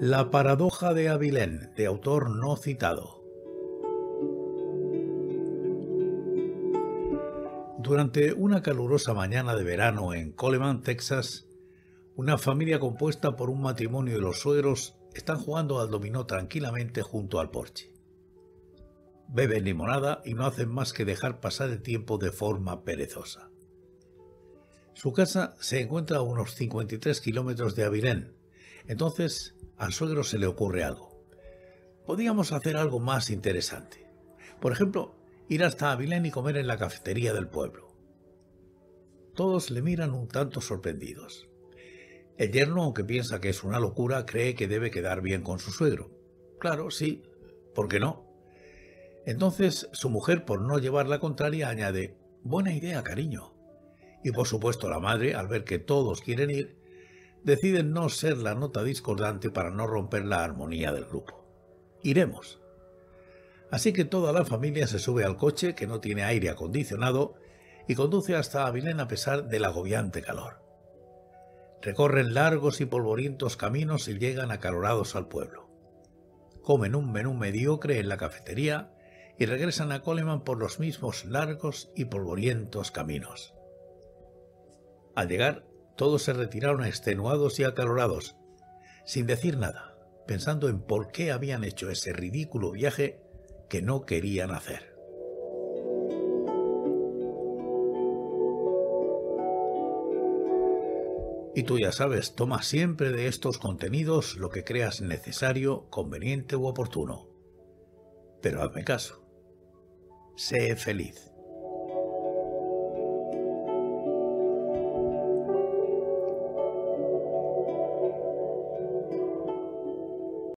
La paradoja de Avilén, de autor no citado. Durante una calurosa mañana de verano en Coleman, Texas, una familia compuesta por un matrimonio y los suegros están jugando al dominó tranquilamente junto al porche. Beben limonada y no hacen más que dejar pasar el tiempo de forma perezosa. Su casa se encuentra a unos 53 kilómetros de Avilén. Entonces, al suegro se le ocurre algo. Podríamos hacer algo más interesante. Por ejemplo, ir hasta Avilén y comer en la cafetería del pueblo. Todos le miran un tanto sorprendidos. El yerno, aunque piensa que es una locura, cree que debe quedar bien con su suegro. Claro, sí, ¿por qué no? Entonces su mujer, por no llevar la contraria, añade, Buena idea, cariño y por supuesto la madre, al ver que todos quieren ir, deciden no ser la nota discordante para no romper la armonía del grupo. Iremos. Así que toda la familia se sube al coche que no tiene aire acondicionado y conduce hasta Avilén a pesar del agobiante calor. Recorren largos y polvorientos caminos y llegan acalorados al pueblo. Comen un menú mediocre en la cafetería y regresan a Coleman por los mismos largos y polvorientos caminos. Al llegar, todos se retiraron extenuados y acalorados, sin decir nada, pensando en por qué habían hecho ese ridículo viaje que no querían hacer. Y tú ya sabes, toma siempre de estos contenidos lo que creas necesario, conveniente u oportuno. Pero hazme caso. Sé feliz.